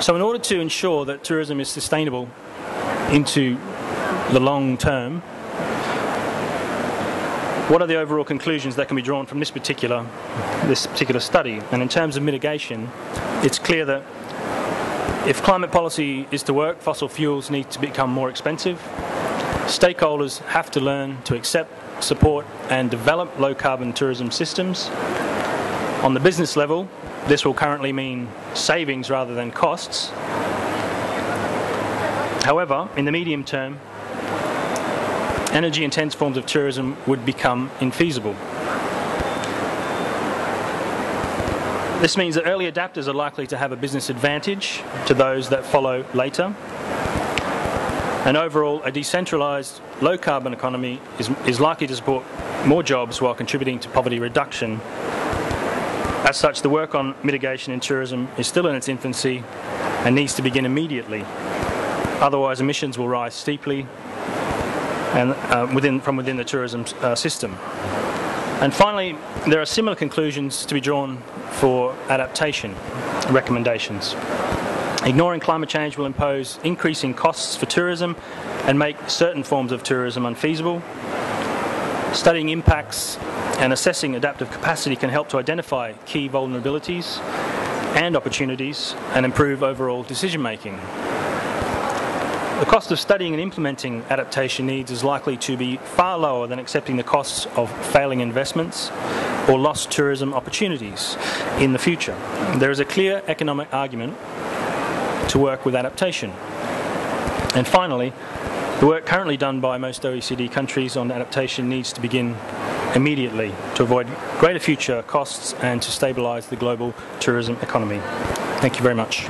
So, in order to ensure that tourism is sustainable into the long term, what are the overall conclusions that can be drawn from this particular this particular study? And in terms of mitigation, it's clear that if climate policy is to work, fossil fuels need to become more expensive. Stakeholders have to learn to accept, support, and develop low carbon tourism systems. On the business level, this will currently mean savings rather than costs. However, in the medium term, energy intense forms of tourism would become infeasible. This means that early adapters are likely to have a business advantage to those that follow later. And overall, a decentralised, low carbon economy is, is likely to support more jobs while contributing to poverty reduction. As such, the work on mitigation in tourism is still in its infancy and needs to begin immediately. Otherwise, emissions will rise steeply and uh, within, from within the tourism uh, system. And finally, there are similar conclusions to be drawn for adaptation recommendations. Ignoring climate change will impose increasing costs for tourism and make certain forms of tourism unfeasible. Studying impacts and assessing adaptive capacity can help to identify key vulnerabilities and opportunities and improve overall decision making. The cost of studying and implementing adaptation needs is likely to be far lower than accepting the costs of failing investments or lost tourism opportunities in the future. There is a clear economic argument to work with adaptation. And finally, the work currently done by most OECD countries on adaptation needs to begin immediately to avoid greater future costs and to stabilise the global tourism economy. Thank you very much.